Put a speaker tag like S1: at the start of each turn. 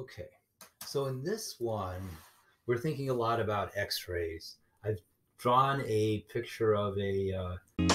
S1: Okay, so in this one, we're thinking a lot about x-rays. I've drawn a picture of a uh,